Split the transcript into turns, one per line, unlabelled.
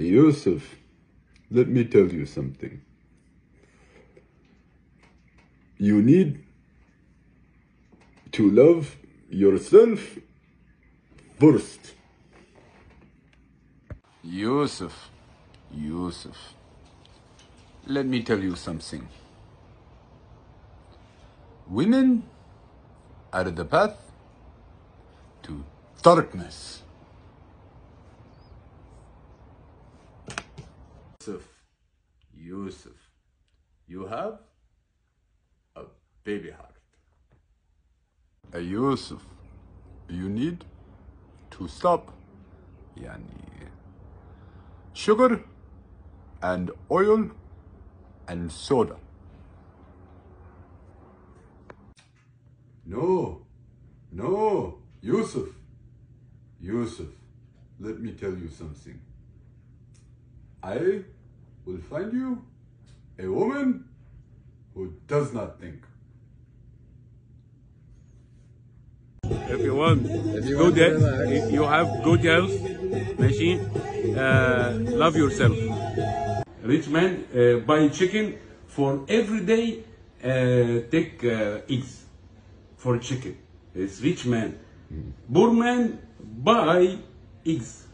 Yusuf, let me tell you something. You need to love yourself first. Yusuf, Yusuf, let me tell you something. Women are the path to darkness. Yusuf, Yusuf, you have a baby heart. Uh, Yusuf, you need to stop yani, sugar and oil and soda. No, no, Yusuf, Yusuf, let me tell you something. I will find you a woman who does not think.
if you want good health, if you have good health machine uh, love yourself. Rich man uh, buy chicken for every day uh, take uh, eggs for chicken. It's rich man. Poor man buy eggs